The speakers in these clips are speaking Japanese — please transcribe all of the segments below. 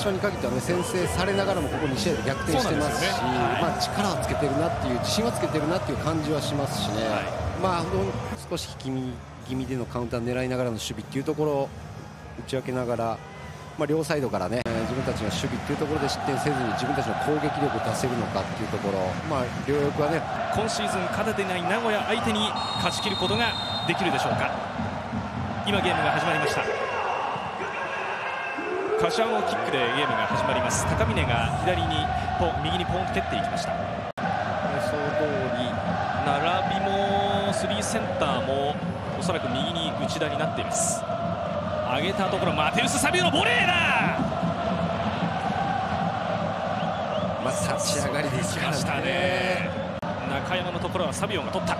柏に限っては、ね、先制されながらもここ2試合で逆転してますし、ね。はい、まあ、力をつけてるなっていう自信はつけてるなっていう感じはしますしね、はい、まあ、少し引き気味でのカウンター狙いながらの守備っていうところを打ち分けながら、まあ、両サイドからね自分たちの守備っていうところで失点せずに自分たちの攻撃力を出せるのかっていうところ、まあ、両翼はね今シーズン勝ててない名古屋相手に勝ち切ることができるでしょうか。今ゲームが始まりました柏のキックでゲームが始まります。高峰が左にポン右にポンと蹴っていきました。予想通り並びもスリーセンターもおそらく右に内田になっています。上げたところマテウス・サビオのボレーだ！まあ、立ち上がりできましたね。中山のところはサビオが取った。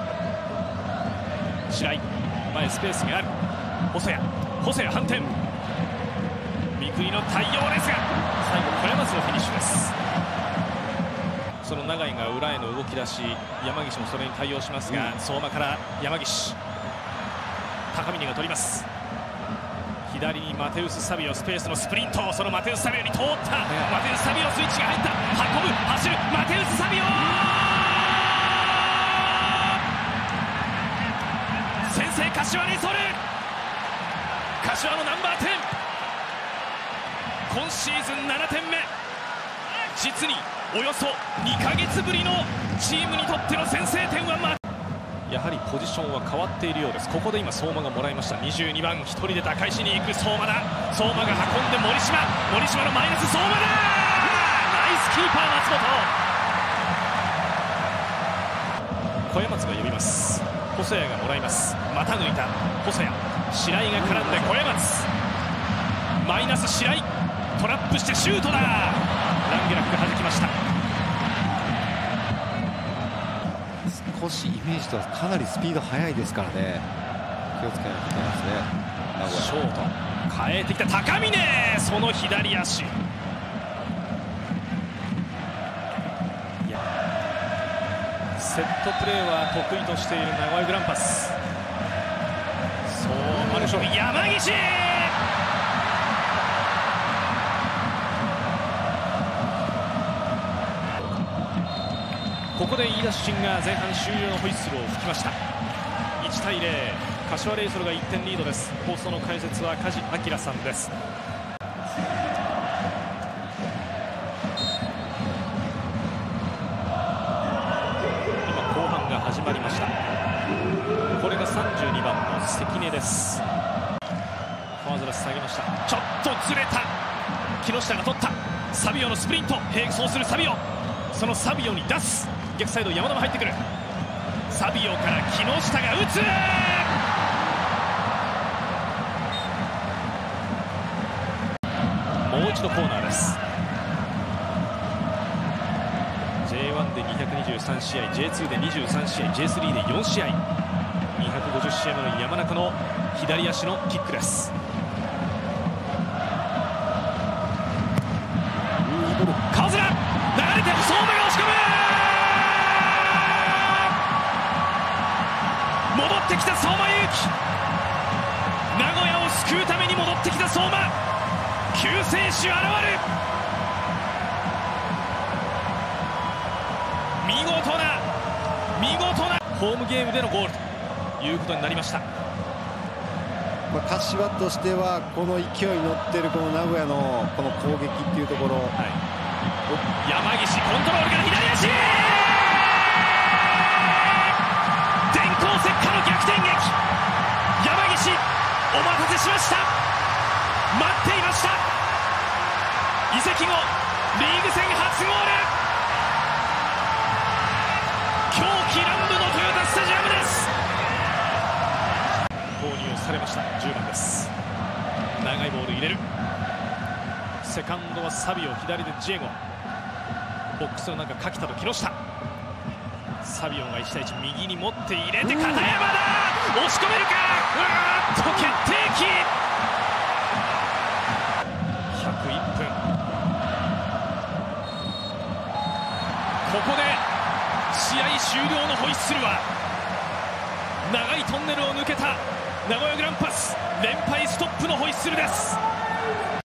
白井前スペースがある。細谷細谷反転三國の対応ですが最後小山津のフィニッシュです。その永井が裏への動き出し山岸もそれに対応しますが、うん、相馬から山岸高峰が取ります。左にマテウス・サビオスペースのスプリント。そのマテウス・サビオに通った。マテウス・サビオスイッチが入った。運ぶ走る。マテウス・サビオ!先制柏レイソル柏のナンバー10今シーズン7点目。実におよそ2か月ぶりのチームにとっての先制点はやはりポジションは変わっているようです。ここで今相馬がもらいました。22番1人で打開しに行く相馬だ。相馬が運んで森島。森島のマイナス相馬だナイスキーパー松本。小山津が呼びます。細谷がもらいます。また抜いた。細谷。白井が絡んで小山津マイナス白井。トラップしてシュートだ。ランゲラック弾きました。少しイメージとはかなりスピード速いですからね。気をつけないといけないですね。ショート。変えてきた高峰。その左足。セットプレーは得意としている名古屋グランパス。そうある勝利山岸ここで飯田主審が前半終了のホイッスルを吹きました。1対0柏レイソルが1点リードです。放送の解説は梶明さんです。今後半が始まりました。これが32番の関根です。フォアズラス下げました。ちょっとずれた。木下が取った。サビオのスプリント。並走するサビオ。そのサビオに出す。逆サイド山田も入ってくる。サビオから木下が打つ。もう一度コーナーです。J1 で223試合 J2 で23試合 J3 で4試合。250試合目の山中の左足のキックです。名古屋を救うために戻ってきた相馬。救世主現る。見事な見事なホームゲームでのゴールということになりました、まあ、柏としてはこの勢いに乗ってるこの名古屋のこの攻撃っていうところ、はい、山岸コントロールリーグ戦初ゴール。狂喜乱舞の豊田スタジアムです。投入されました。10番です。長いボール入れる。セカンドはサビオ左でジエゴ。ボックスの中垣田と木下。サビオが1対1右に持って入れて片山だ。押し込めるか。うわっと決定合終了のホイッスルは長いトンネルを抜けた名古屋グランパス連敗ストップのホイッスルです。